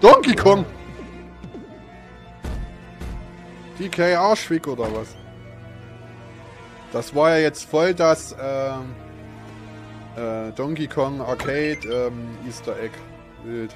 Donkey Kong! DK Arschwick oder was? Das war ja jetzt voll das ähm, äh, Donkey Kong Arcade ähm, Easter Egg. Wild.